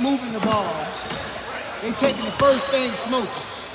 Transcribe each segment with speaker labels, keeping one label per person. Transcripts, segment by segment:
Speaker 1: moving the ball. They taking the first thing smoking.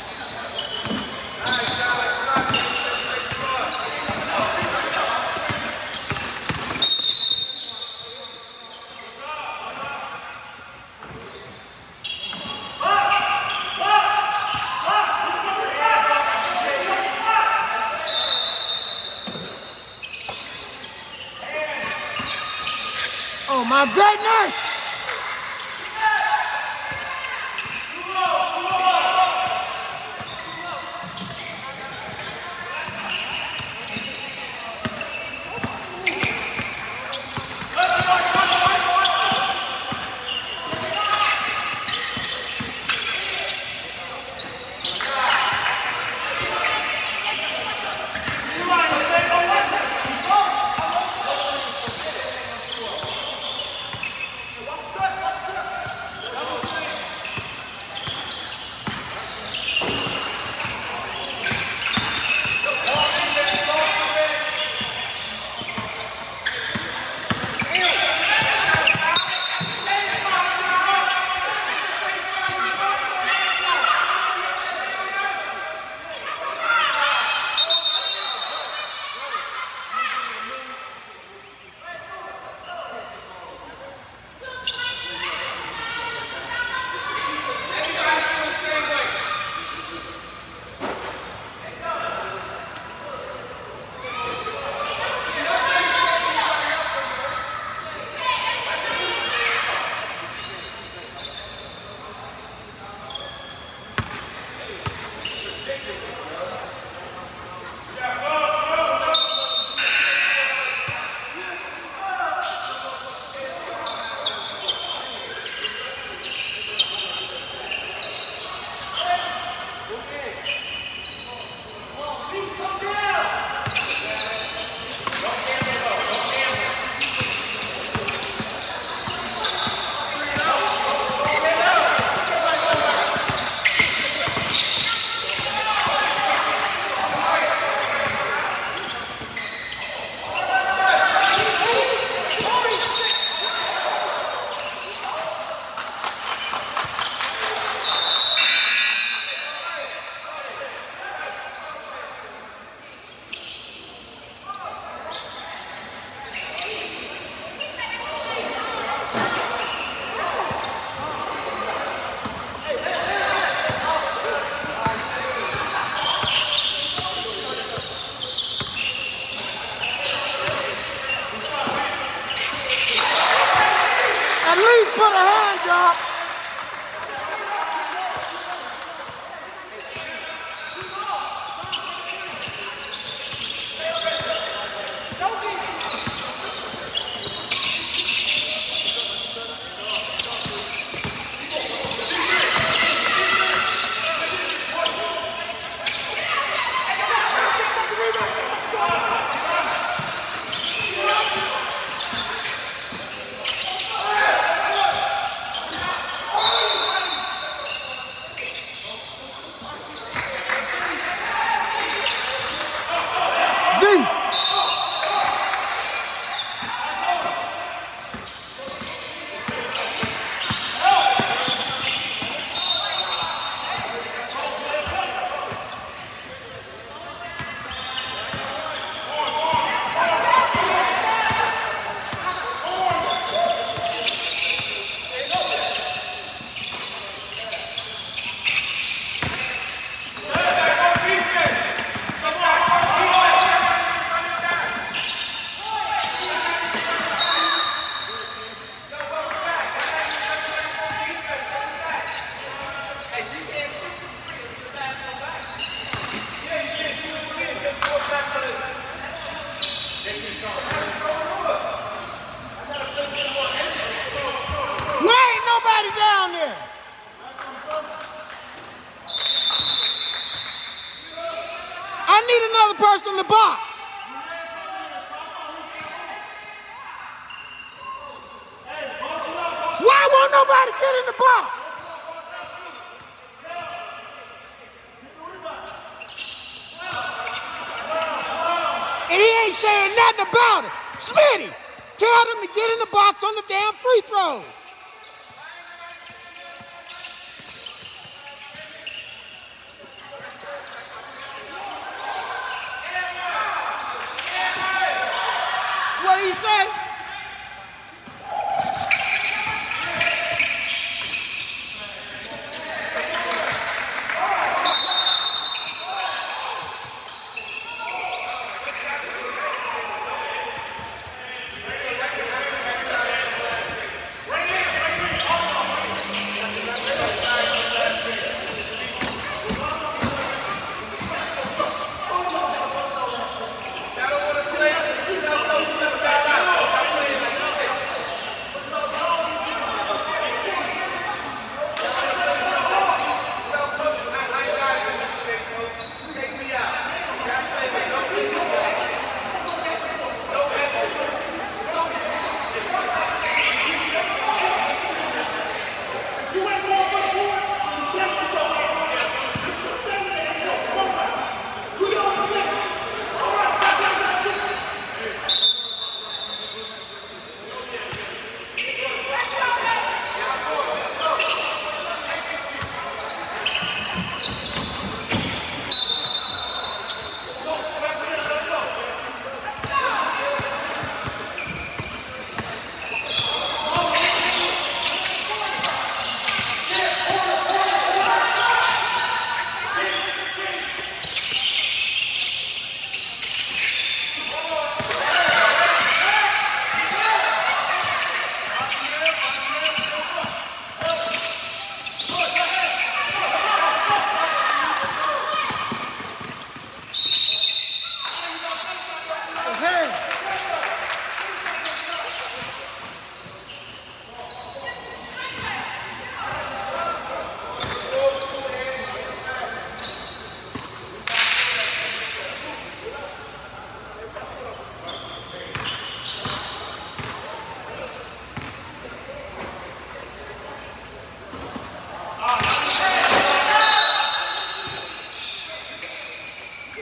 Speaker 1: And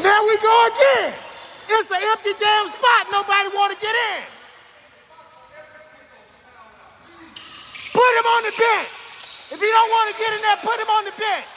Speaker 1: there we go again. It's an empty damn spot. Nobody want to get in. Put him on the bench. If he don't want to get in there, put him on the bench.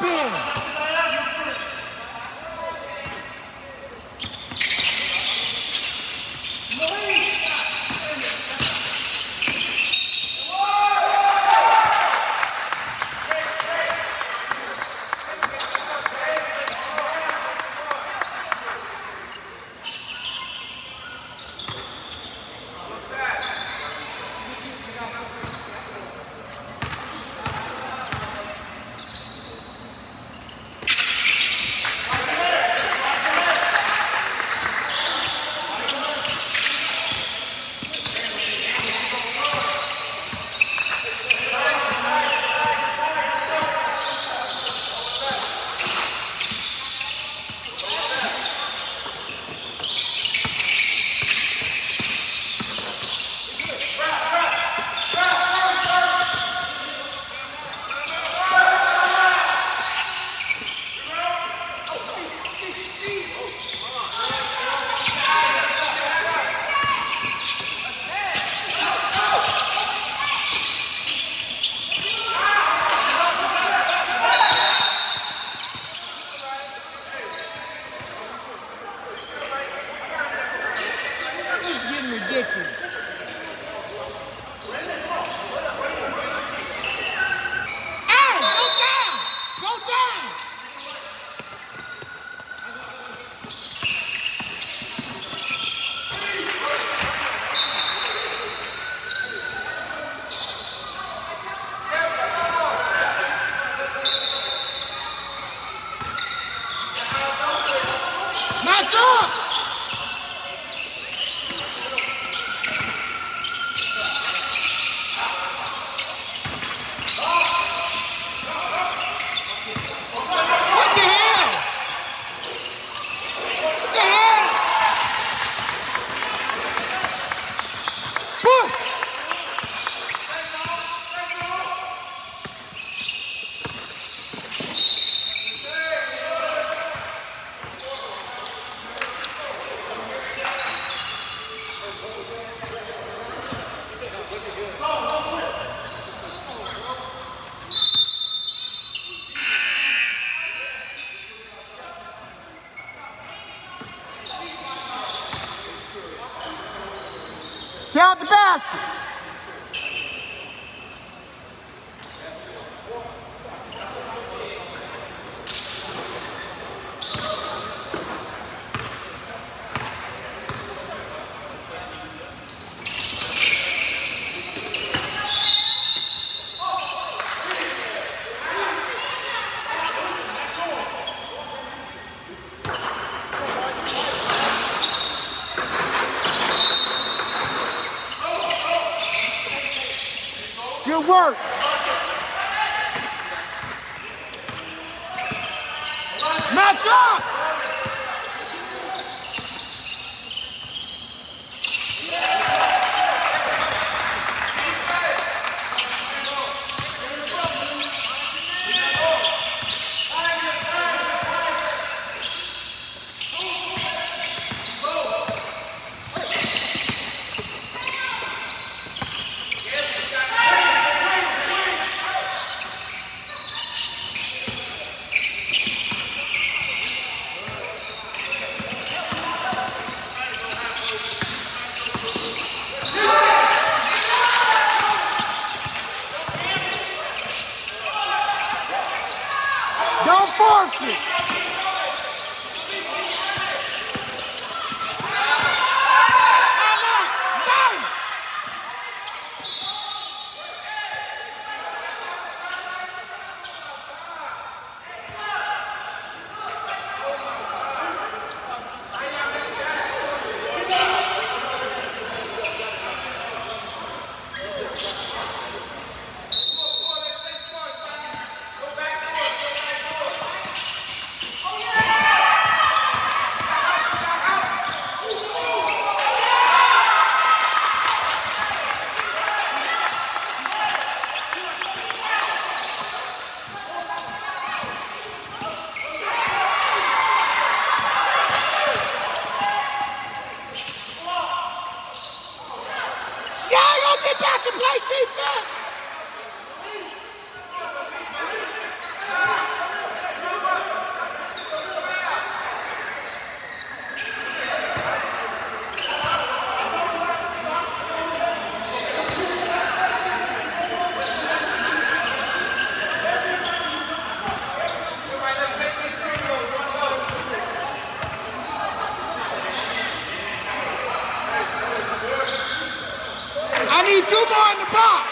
Speaker 1: Watch need two more in the box.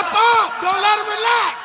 Speaker 1: Step up. Don't let him relax.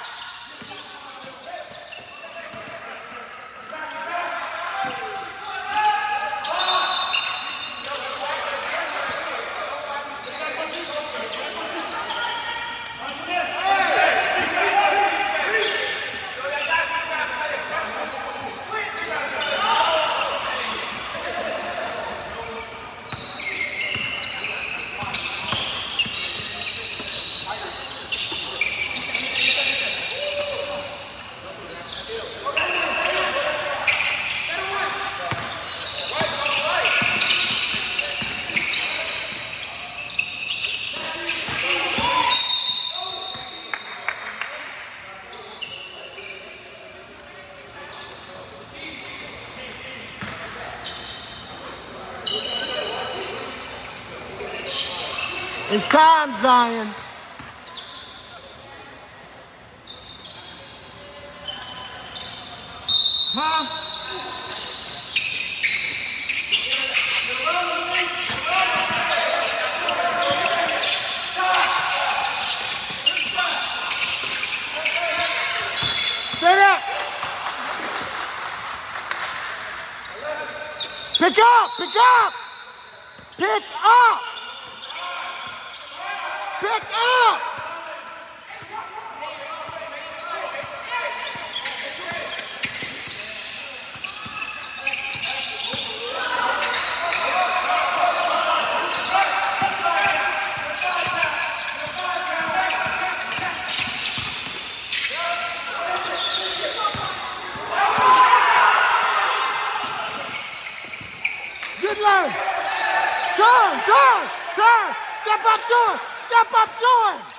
Speaker 1: Turn, turn, turn. Step up it. Step up to